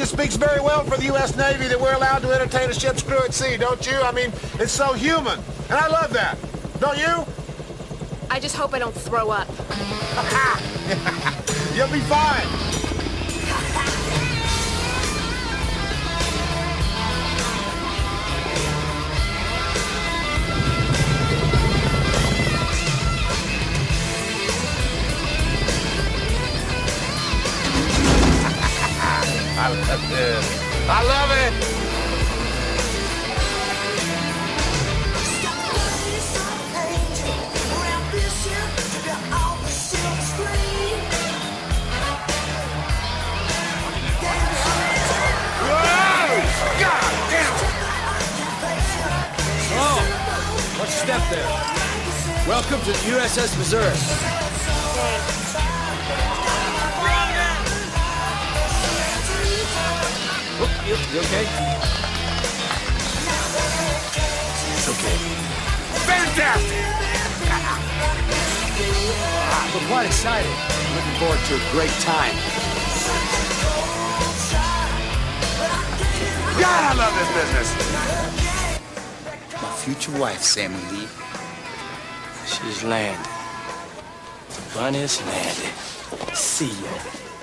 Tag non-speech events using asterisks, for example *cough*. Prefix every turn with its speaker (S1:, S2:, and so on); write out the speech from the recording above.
S1: it speaks very well for the U.S. Navy that we're allowed to entertain a ship's crew at sea, don't you? I mean, it's so human. And I love that. Don't you?
S2: I just hope I don't throw up. *laughs*
S1: You'll be fine. I love this. I love it. Whoa! God!
S3: Oh, watch step there. Welcome to the USS Missouri. You, you okay? It's okay.
S1: Fantastic!
S3: We're quite excited. Looking forward to a great time.
S1: God, I love this business.
S4: My future wife, Sammy Lee.
S3: She's landed. Bunny's landed. See ya.